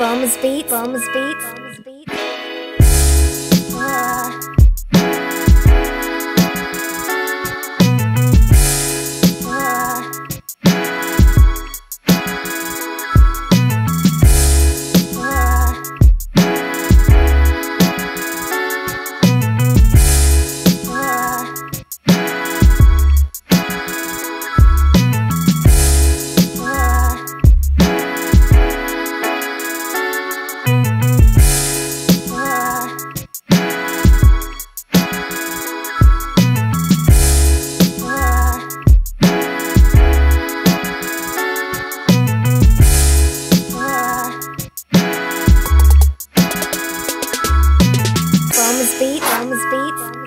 Bums Beats. Bums Beats. drums beats